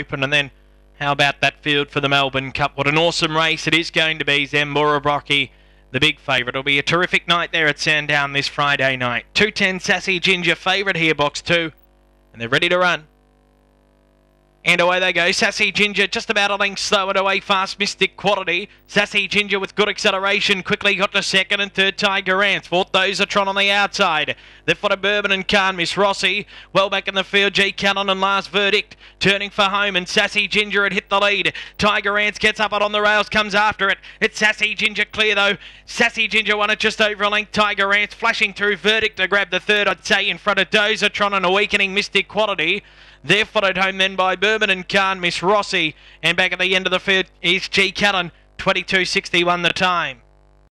Open and then how about that field for the Melbourne Cup? What an awesome race it is going to be. Zambora Brockie, the big favourite. It'll be a terrific night there at Sandown this Friday night. 210 Sassy Ginger favourite here, box two. And they're ready to run. And away they go. Sassy Ginger just about a length slow and away fast. Mystic Quality. Sassy Ginger with good acceleration. Quickly got to second and third. Tiger Ants. Fourth Tron on the outside. They've got a Bourbon and Khan. Miss Rossi. Well back in the field. G Cannon and Last Verdict. Turning for home. And Sassy Ginger had hit the lead. Tiger Ants gets up and on the rails. Comes after it. It's Sassy Ginger clear though. Sassy Ginger won it just over a length. Tiger Ants flashing through Verdict to grab the third. I'd say in front of Tron and Awakening Mystic Quality. They're followed home then by Bourbon and Khan, Miss Rossi. And back at the end of the field is G. Callan, 22.61 the time.